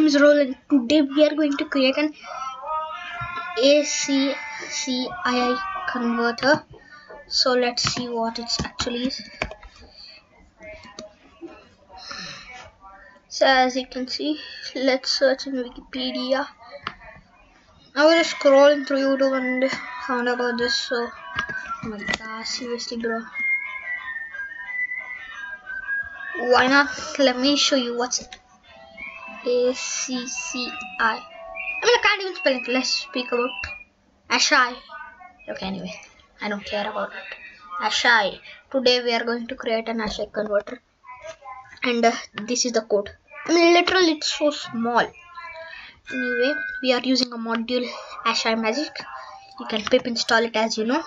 James Roland. Today we are going to create an ASCII converter. So let's see what it actually is. So as you can see, let's search in Wikipedia. I was scrolling through YouTube and found about this. So, oh my god, seriously, bro. Why not? Let me show you what's A C C I. I mean, I can't even spell it. Let's speak about Ashai. Okay, anyway, I don't care about it. Ashai. Today we are going to create an Ashai converter, and uh, this is the code. I mean, literally, it's so small. Anyway, we are using a module Ashai Magic. You can pip install it as you know.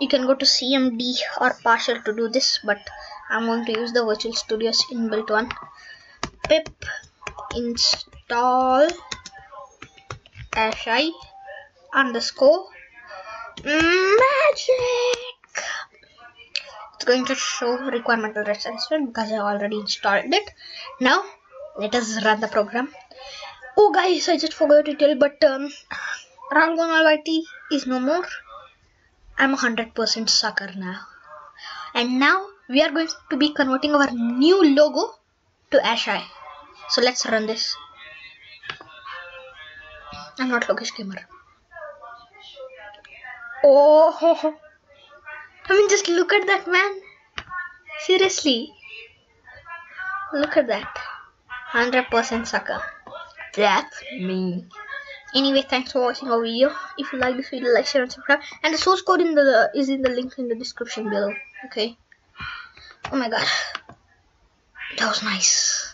You can go to CMD or PowerShell to do this, but I'm going to use the Visual Studio's inbuilt one. Pip install Ashai underscore magic. It's going to show requirement assessment because I already installed it. Now let us run the program. Oh guys, I just forgot to tell, but um, Rangon Almighty is no more. I'm a hundred percent sucker now. And now we are going to be converting our new logo to Ashai. So let's run this. I'm not Lokesh Gamer. Oh, I mean, just look at that man. Seriously, look at that. 100% sucker. That's me. Anyway, thanks for watching our video. If you like this video, like, share, and subscribe. And the source code in the is in the link in the description below. Okay. Oh my god, that was nice.